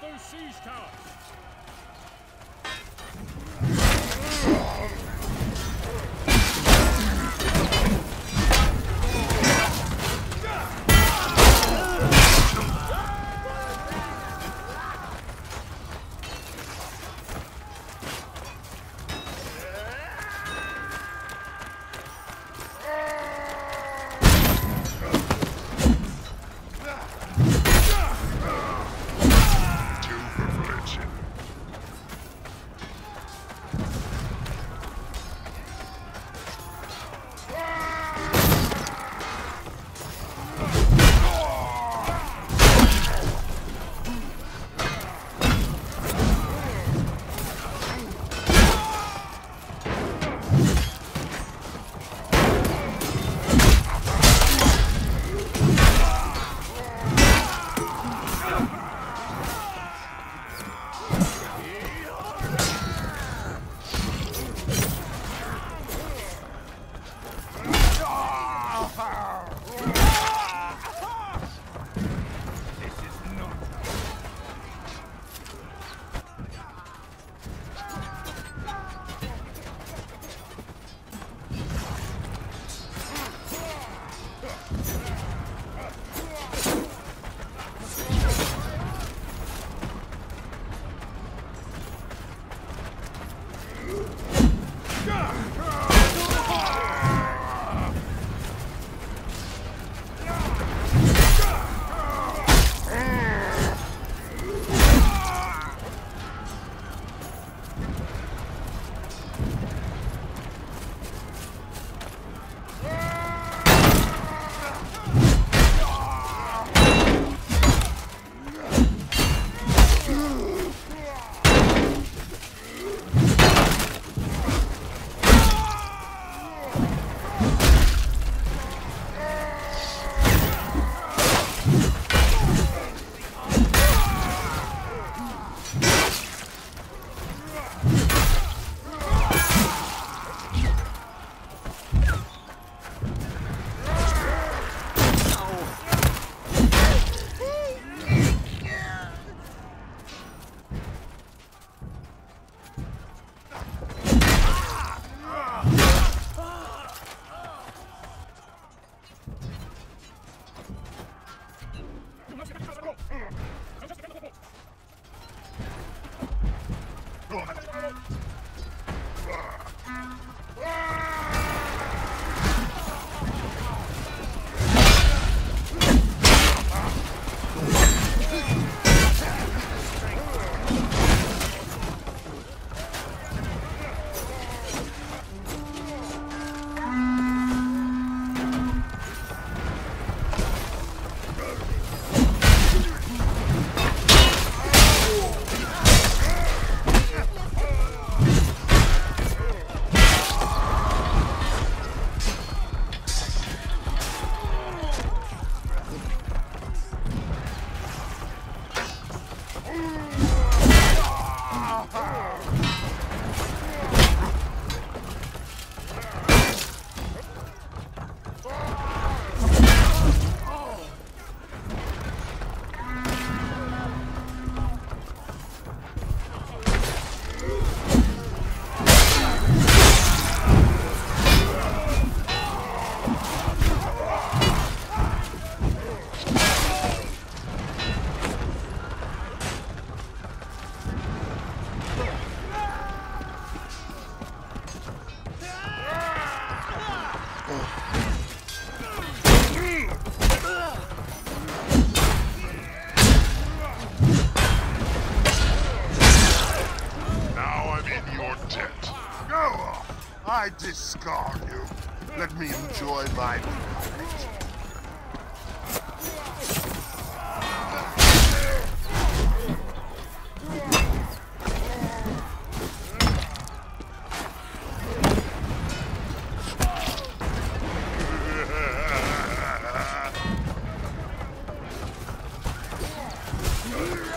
those siege towers! I discard you. Let me enjoy my pride. Good.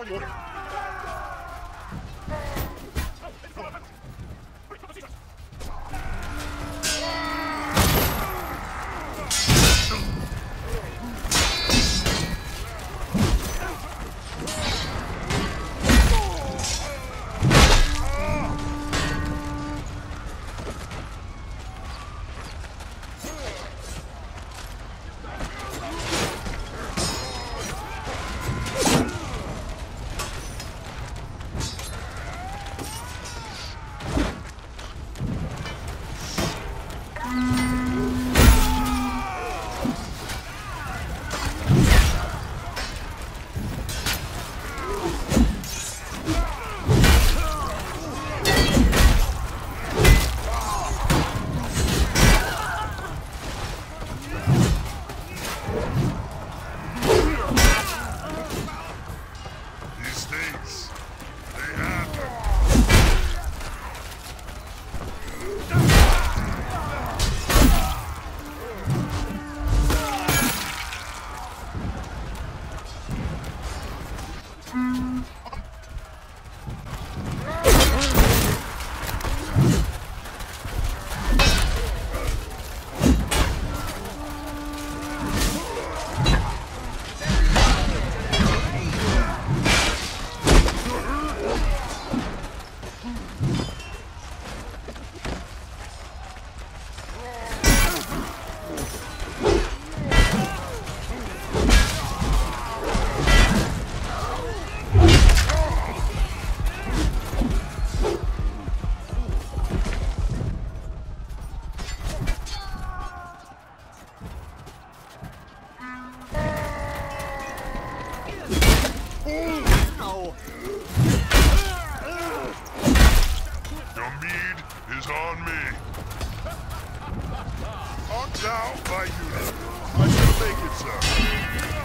ここにおる。Out by unit. I shall make it, sir.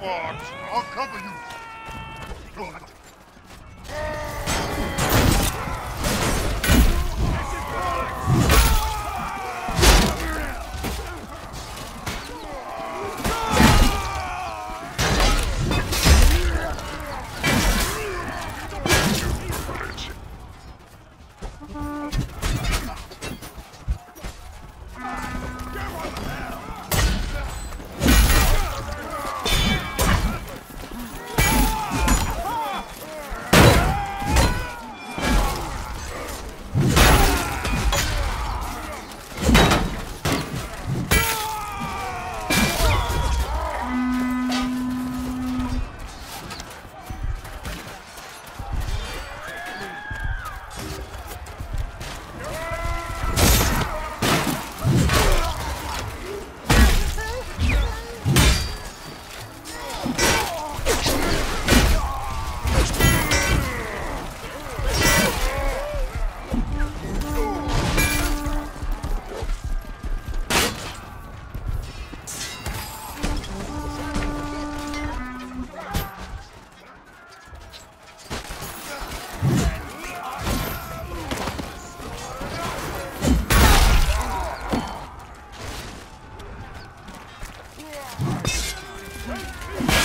Fought. I'll cover you. Go Right.